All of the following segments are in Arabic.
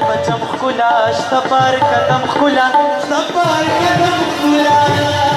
macam kulas, tapar katam kulas, tapar katam kulas.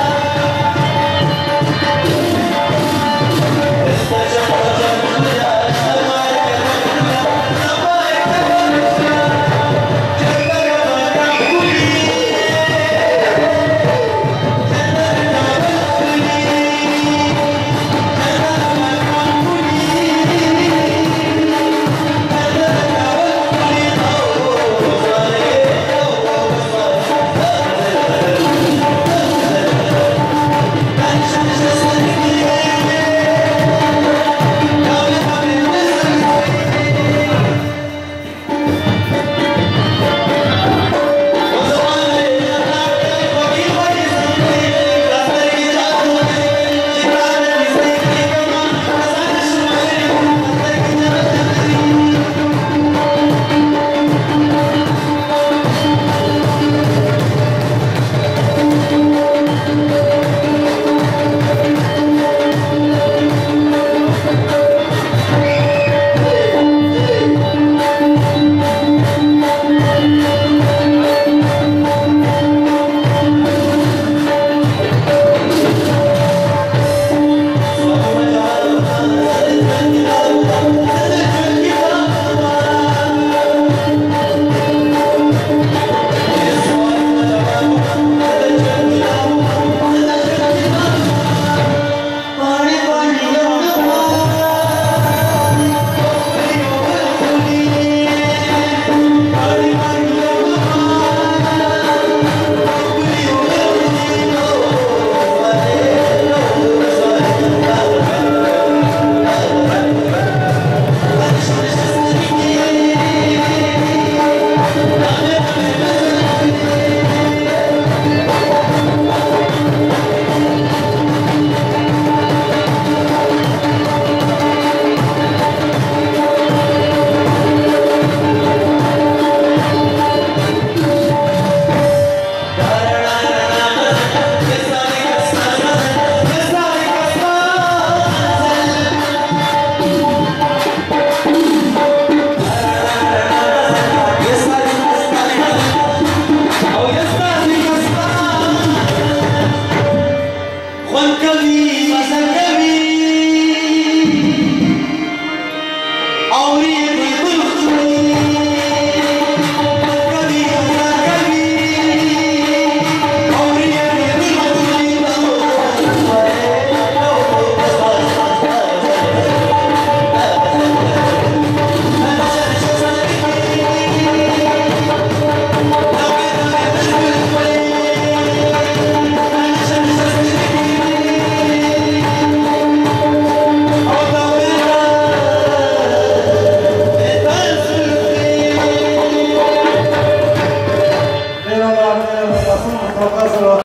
换个你。